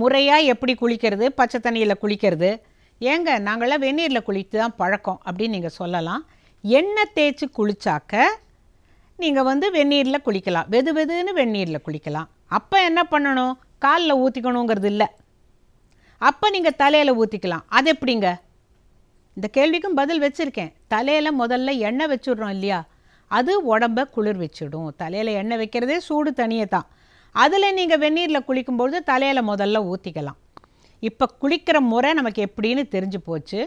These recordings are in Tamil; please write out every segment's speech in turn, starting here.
முறையாக எப்படி குளிக்கிறது? பச்சை தண்ணியில் குளிக்கிறது. ஏங்க நாங்களாம் வெந்நீரில் குளித்து தான் பழக்கம் அப்படின்னு நீங்கள் சொல்லலாம். எண்ணெய் தேய்ச்சி குளித்தாக்க நீங்கள் வந்து வெந்நீரில் குளிக்கலாம். வெது வெதுன்னு வெந்நீரில் குளிக்கலாம். அப்போ என்ன பண்ணணும்? காலில் ஊற்றிக்கணுங்கிறது இல்லை. அப்போ நீங்கள் தலையில் ஊற்றிக்கலாம் அது எப்படிங்க? இந்த கேள்விக்கும் பதில் வச்சுருக்கேன். தலையில் முதல்ல எண்ணெய் வச்சுடுறோம் இல்லையா? அது உடம்ப குளிர் வச்சிடும் தலையில் எண்ணெய் வைக்கிறதே சூடு தனியை தான் அதில் நீங்கள் வெந்நீரில் குளிக்கும்பொழுது தலையில் முதல்ல ஊற்றிக்கலாம் இப்போ குளிக்கிற முறை நமக்கு எப்படின்னு தெரிஞ்சு போச்சு.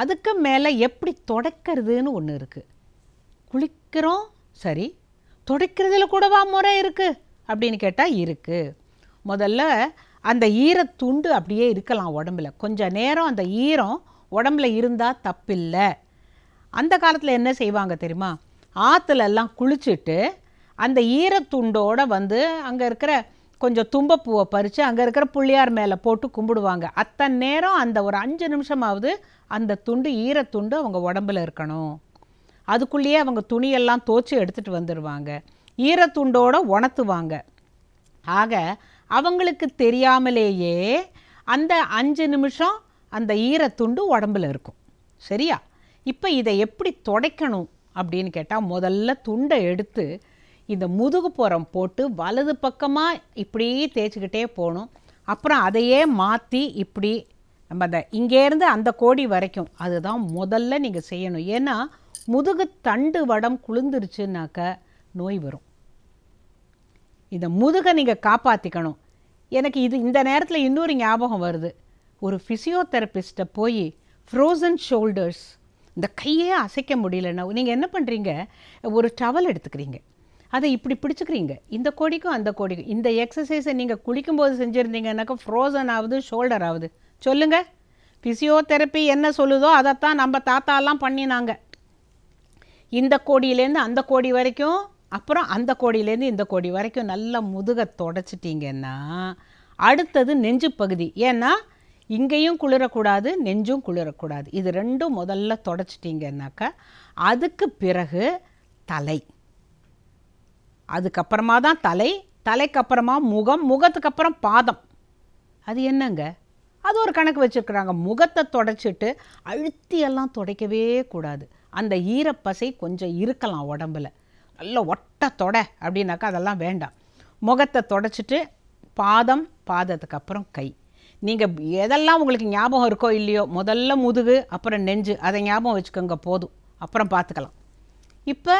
அதுக்கு மேலே எப்படி தொடக்கிறதுன்னு ஒன்று இருக்குது குளிக்கிறோம் சரி. துடைக்கிறதுல கூடவா முறை இருக்குது அப்படின்னு கேட்டால் இருக்குது முதல்ல அந்த ஈரத்துண்டு அப்படியே இருக்கலாம் உடம்புல. கொஞ்சம் நேரம் அந்த ஈரம் உடம்புல இருந்தால் தப்பில்லை. அந்த காலத்தில் என்ன செய்வாங்க தெரியுமா? ஆற்றுல எல்லாம் குளிச்சுட்டு அந்த ஈரத்துண்டோடு வந்து அங்கே இருக்கிற கொஞ்சம் தும்பப்பூவை பறித்து அங்கே இருக்கிற புள்ளியார் மேலே போட்டு கும்பிடுவாங்க. அத்தனை நேரம் அந்த ஒரு அஞ்சு நிமிஷமாவது அந்த துண்டு ஈரத்துண்டு அவங்க உடம்பில் இருக்கணும். அதுக்குள்ளேயே அவங்க துணியெல்லாம் தோச்சி எடுத்துகிட்டு வந்துடுவாங்க ஈரத்துண்டோடு உணர்த்துவாங்க. ஆக அவங்களுக்கு தெரியாமலேயே அந்த அஞ்சு நிமிஷம் அந்த ஈரத்துண்டு உடம்பில் இருக்கும். சரியா? இப்போ இதை எப்படி துடைக்கணும் அப்படின்னு கேட்டால் முதல்ல துண்டை எடுத்து இந்த முதுகுப்புறம் போட்டு வலது பக்கமாக இப்படி தேய்ச்சிக்கிட்டே போகணும். அப்புறம் அதையே மாற்றி இப்படி நம்ம அந்த இங்கேருந்து அந்த கோடி வரைக்கும் அதுதான் முதல்ல நீங்கள் செய்யணும். ஏன்னா முதுகு தண்டு வடம் குளிர்ந்துருச்சுனாக்க நோய் வரும். இந்த முதுகை நீங்கள் காப்பாற்றிக்கணும் எனக்கு இது இந்த நேரத்தில் இன்னொரு ஞாபகம் வருது. ஒரு ஃபிசியோதெரபிஸ்ட்டை போய் ஃப்ரோசன் ஷோல்டர்ஸ் இந்த கையே அசைக்க முடியலன்னா நீங்கள் என்ன பண்ணுறீங்க ஒரு டவல் எடுத்துக்கிறீங்க. அதை இப்படி பிடிச்சிக்கிறீங்க. இந்த கோடிக்கும் அந்த கோடிக்கும். இந்த எக்ஸசைஸை நீங்கள் குளிக்கும்போது செஞ்சுருந்தீங்கன்னாக்கா ஃப்ரோசன் ஆகுது ஷோல்டர் ஆகுது. சொல்லுங்கள் ஃபிசியோதெரப்பி என்ன சொல்லுதோ அதைத்தான் நம்ம தாத்தாலாம் பண்ணினாங்க. இந்த கோடியிலேருந்து அந்த கோடி வரைக்கும் அப்புறம் அந்த கோடியிலேருந்து இந்த கோடி வரைக்கும் நல்லா முதுகை தொடச்சிட்டிங்கன்னா அடுத்தது நெஞ்சு பகுதி. ஏன்னா இங்கேயும் குளிரக்கூடாது நெஞ்சும் குளிரக்கூடாது. இது ரெண்டும் முதல்ல தொடச்சிட்டிங்கன்னாக்கா அதுக்கு பிறகு தலை. அதுக்கப்புறமா தான் தலை தலைக்கப்புறமா முகம் முகத்துக்கு அப்புறம் பாதம். அது என்னங்க? அது ஒரு கணக்கு வச்சுருக்குறாங்க. முகத்தை தொடச்சிட்டு அழுத்தியெல்லாம் துடைக்கவே கூடாது. அந்த ஈரப்பசை கொஞ்சம் இருக்கலாம் உடம்புல. நல்ல ஒட்ட தொட அப்படின்னாக்கா அதெல்லாம் வேண்டாம். முகத்தை தொடச்சிட்டு பாதம் பாதத்துக்கு அப்புறம் கை. நீங்கள் எதெல்லாம் உங்களுக்கு ஞாபகம் இருக்கோ இல்லையோ முதல்ல முதுகு அப்புறம் நெஞ்சு அதை ஞாபகம் வச்சுக்கோங்க போதும். அப்புறம் பார்த்துக்கலாம். இப்போ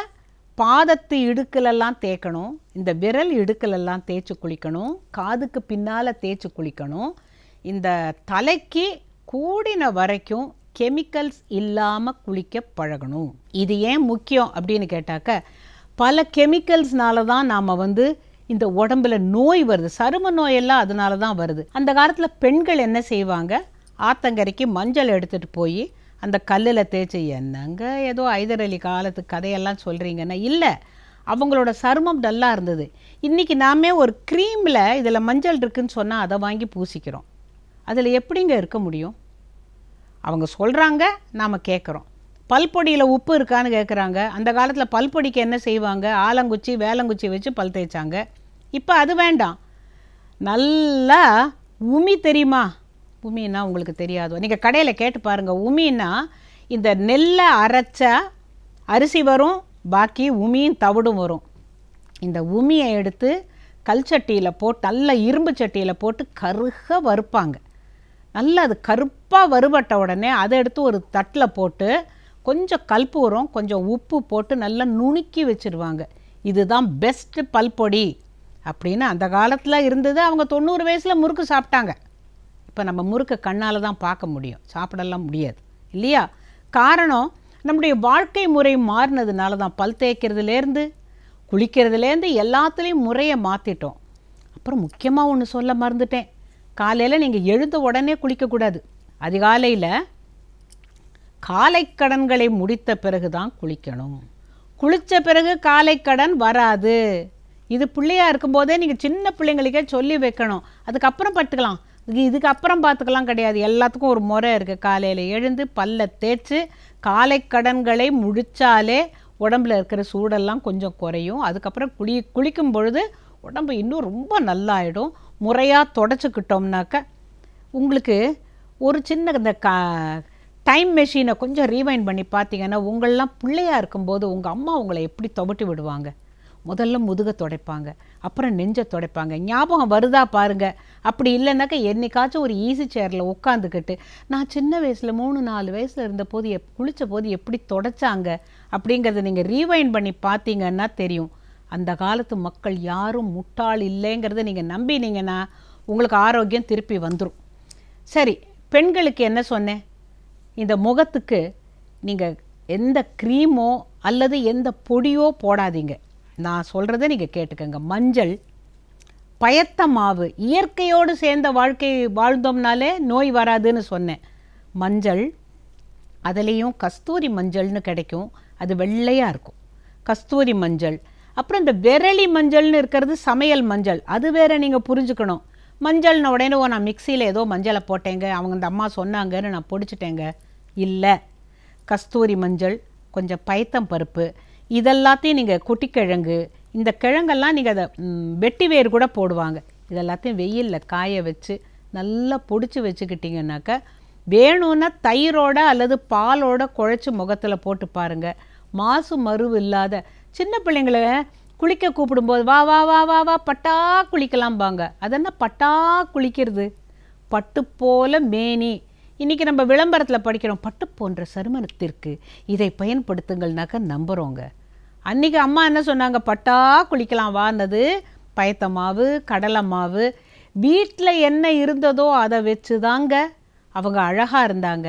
பாதத்து இடுக்கலெல்லாம் தேய்க்கணும். இந்த விரல் இடுக்கலெல்லாம் தேய்ச்சி குளிக்கணும். காதுக்கு பின்னால் தேய்ச்சி குளிக்கணும். இந்த தலைக்கு கூடின வரைக்கும் கெமிக்கல்ஸ் இல்லாமல் குளிக்க பழகணும். இது ஏன் முக்கியம் அப்படின்னு கேட்டாக்க பல கெமிக்கல்ஸ்னால தான் நாம் வந்து இந்த உடம்புல நோய் வருது. சரும நோயெல்லாம் அதனால தான் வருது. அந்த காலத்தில் பெண்கள் என்ன செய்வாங்க? ஆத்தங்கரைக்கு மஞ்சள் எடுத்துகிட்டு போய் அந்த கல்லில் தேய்ச்சி என்னங்க? ஏதோ ஐதரளி அலி காலத்து கதையெல்லாம் சொல்கிறீங்கன்னா இல்லை. அவங்களோட சருமம் டல்லாக இருந்தது. இன்றைக்கி நாமே ஒரு க்ரீமில் இதில் மஞ்சள் இருக்குன்னு சொன்னால் அதை வாங்கி பூசிக்கிறோம். அதில் எப்படிங்க இருக்க முடியும்? அவங்க சொல்கிறாங்க நாம் கேட்குறோம் பல்பொடியில் உப்பு இருக்கான்னு கேட்குறாங்க அந்த காலத்தில் பல்பொடிக்கு என்ன செய்வாங்க? ஆலங்குச்சி வேலங்குச்சி வச்சு பல் தேய்ச்சாங்க. இப்போ அது வேண்டாம். நல்லா உமி தெரியுமா? உமின்னா உங்களுக்கு தெரியாது. நீங்கள் கடையில் கேட்டு பாருங்கள் உமின்னா இந்த நெல்லை அரைச்சா அரிசி வரும் பாக்கி உமியும் தவிடும் வரும். இந்த உமியை எடுத்து கல் சட்டியில் போட்டு நல்ல இரும்பு சட்டியில் போட்டு கருக வறுப்பாங்க. நல்லா அது கருப்பாக வறுபட்ட உடனே அதை எடுத்து ஒரு தட்டில் போட்டு கொஞ்சம் கல்பூரம் கொஞ்சம் உப்பு போட்டு நல்லா நுணுக்கி வச்சுருவாங்க. இதுதான் பெஸ்ட்டு பல்பொடி அப்படின்னு அந்த காலத்தில் இருந்தது. அவங்க தொண்ணூறு வயசில் முறுக்கு சாப்பிட்டாங்க. இப்போ நம்ம முறுக்க கண்ணால் தான் பார்க்க முடியும். சாப்பிடலாம் முடியாது. இல்லையா? காரணம் நம்முடைய வாழ்க்கை முறை மாறினதுனால தான். பல் தேய்க்கிறதுலேருந்து குளிக்கிறதுலேருந்து எல்லாத்துலேயும் முறையை மாற்றிட்டோம் அப்புறம் முக்கியமாக ஒன்று சொல்ல மறந்துட்டேன். காலையில் நீங்கள் எழுந்த உடனே குளிக்கக்கூடாது. அதிகாலையில் காலை கடன்களை முடித்த பிறகு தான் குளிக்கணும். குளித்த பிறகு காலை கடன் வராது. இது பிள்ளையா இருக்கும்போதே நீங்கள் சின்ன பிள்ளைங்களுக்கே சொல்லி வைக்கணும். அதுக்கப்புறம் பார்த்துக்கலாம். இதுக்கப்புறம் இதுக்கு அப்புறம் பார்த்துக்கலாம் கிடையாது. எல்லாத்துக்கும் ஒரு முறை இருக்குது காலையில் எழுந்து பல்ல தேய்ச்சி காலை கடன்களை முடித்தாலே உடம்புல இருக்கிற சூடெல்லாம் கொஞ்சம் குறையும். அதுக்கப்புறம் குளி குளிக்கும் பொழுது உடம்பு இன்னும் ரொம்ப நல்லாயிடும். முறையாக தொடச்சிக்கிட்டோம்னாக்க உங்களுக்கு ஒரு சின்ன இந்த கா டைம் மெஷினை கொஞ்சம் ரீவைண்ட் பண்ணி பார்த்தீங்கன்னா உங்களெலாம் பிள்ளையாக இருக்கும்போது உங்கள் அம்மா உங்களை எப்படி துவட்டி விடுவாங்க? முதல்ல முதுக துடைப்பாங்க. அப்புறம் நெஞ்சை துடைப்பாங்க. ஞாபகம் வருதா பாருங்க. அப்படி இல்லைனாக்கா என்னைக்காச்சும் ஒரு ஈஸி சேரில் உட்காந்துக்கிட்டு நான் சின்ன வயசில் மூணு நாலு வயசில் இருந்தபோது எப் குளித்த போது எப்படி தொடச்சாங்க அப்படிங்கிறத நீங்கள் ரீவைண்ட் பண்ணி பார்த்தீங்கன்னா தெரியும். அந்த காலத்து மக்கள் யாரும் முட்டாள் இல்லைங்கிறத நீங்கள் நம்பினீங்கன்னா உங்களுக்கு ஆரோக்கியம் திருப்பி வந்துடும் சரி பெண்களுக்கு என்ன சொன்னேன்? இந்த முகத்துக்கு நீங்கள் எந்த க்ரீமோ அல்லது எந்த பொடியோ போடாதீங்க. நான் சொல்கிறத நீங்கள் கேட்டுக்கோங்க. மஞ்சள் பயத்த மாவு இயற்கையோடு சேர்ந்த வாழ்க்கை வாழ்ந்தோம்னாலே நோய் வராதுன்னு சொன்னேன். மஞ்சள் அதுலேயும் கஸ்தூரி மஞ்சள்னு கிடைக்கும். அது வெள்ளையாக இருக்கும். கஸ்தூரி மஞ்சள். அப்புறம் இந்த விரலி மஞ்சள்னு இருக்கிறது சமையல் மஞ்சள். அது வேற நீங்கள் புரிஞ்சுக்கணும். மஞ்சள்னு உடனே ஓ நான் மிக்சியில் ஏதோ மஞ்சளை போட்டேங்க. அவங்க இந்த அம்மா சொன்னாங்கன்னு நான் பொடிச்சிட்டேங்க. இல்லை. கஸ்தூரி மஞ்சள் கொஞ்சம் பயத்தம் பருப்பு. இதெல்லாத்தையும் நீங்கள் குட்டிக்கிழங்கு இந்த கிழங்கெல்லாம் நீங்கள் அதை வெட்டி வேர் கூட போடுவாங்க. இதெல்லாத்தையும் வெயிலில் காய வச்சு நல்லா பிடிச்சி வச்சுக்கிட்டிங்கனாக்கா வேணும்னா தயிரோட அல்லது பாலோட குழைச்சி முகத்தில் போட்டு பாருங்கள் மாசு மருவு இல்லாத சின்ன பிள்ளைங்கள குளிக்க கூப்பிடும்போது வா வா வா வா வா பட்டா குளிக்கலாம்பாங்க. அதென்ன பட்டா குளிக்கிறது? பட்டு போல மேனி. இன்றைக்கி நம்ம விளம்பரத்தில் படிக்கிறோம் பட்டு போன்ற சருமணத்திற்கு இதை பயன்படுத்துங்கள்னாக்க நம்புகிறோங்க அன்னைக்கு அம்மா என்ன சொன்னாங்க? பட்டா குளிக்கலாம் வானது பயத்த மாவு கடலை மாவு. வீட்டில் என்ன இருந்ததோ அதை வச்சு தாங்க அவங்க அழகாக இருந்தாங்க.